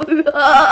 不